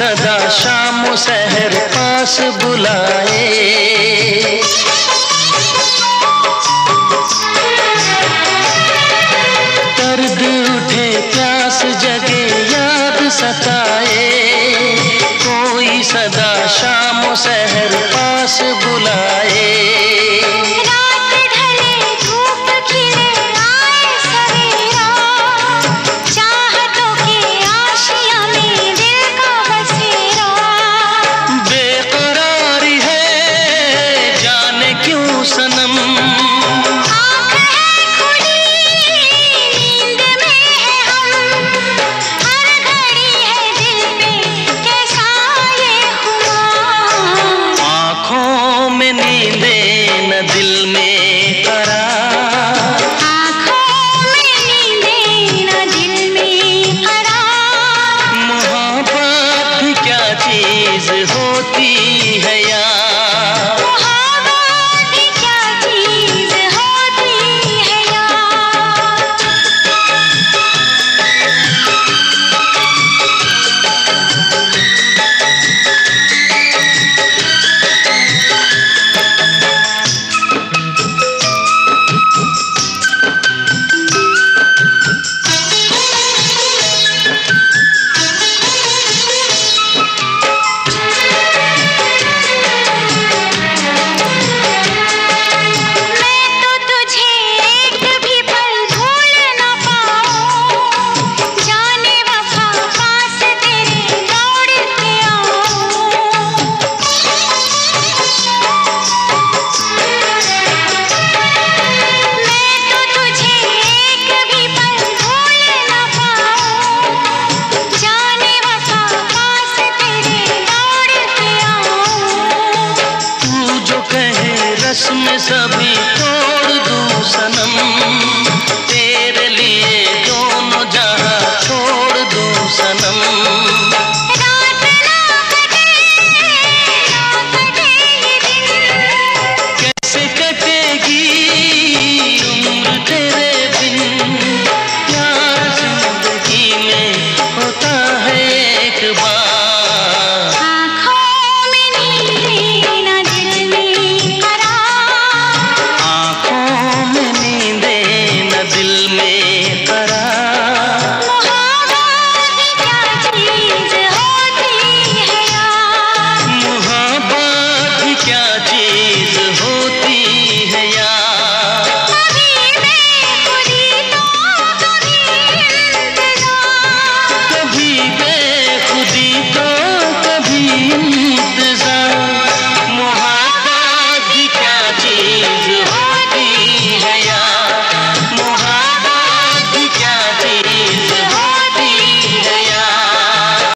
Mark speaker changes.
Speaker 1: सदा शाम शहर पास बुलाए। दर्द उठे, प्यास जगे, याद सताए। कोई सदा शाम शहर पास बुलाए।